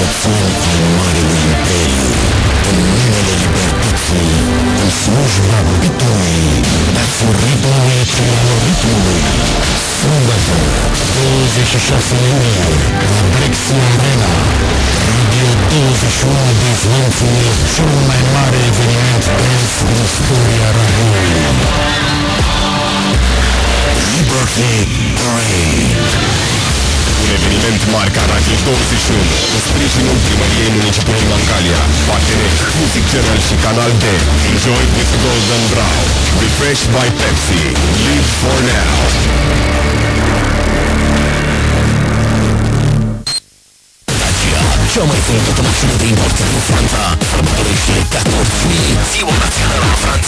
cetățeni ai Marii Imperiu, în numele libertății, în slujba bitului, dați ritmului celor ritmului. Sâmbătă, 26 iunie, la Brexi Arena, Radio 21 dezvăluie cel mai mare eveniment dance din istoria radioului. Liberty Parade eveniment marca Radio 21 cu sprijinul primăriei municipiului Mangalia, parteneri Music Channel și Canal D. Enjoy with Golden Brown. Refreshed by Pepsi. Live for now. cea mai sănătotă mașină de import din Franța sărbătorește 14 Ziua Națională a Franței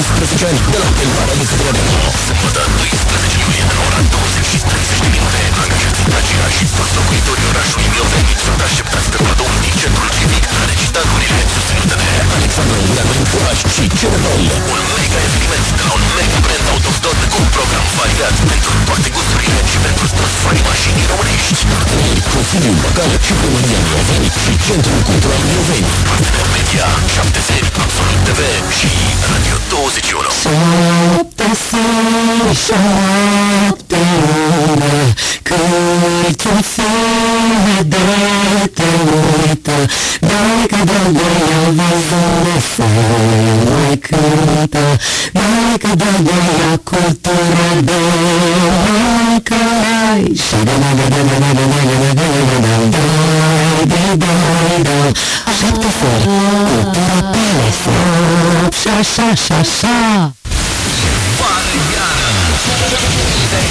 15 ani de la pelvarea de către Renault Sâmbătă 12 iulie în ora 20 și 30 de minute Angajații Dacia și toți locuitorii orașului Mioveni sunt așteptați pe platou din centrul civic la recitagurile susținute de Alexandru Ungarul Furaș și Cerebol Un mega eveniment de la un mega brand autohton cu un program variat pentru toate gusturile și pentru toți fanii mașinii românești. Parteneri Consiliul Local și Primăria Mioveni și Centrul Cultural Mioveni. Partener seri, șapte lune, cârciun se de uită, dacă de-a văzut de se mai cântă, dacă de-a cultură de mai cai și de Șapte fori, cultura Palace Șa, șa, șa, Pare iară!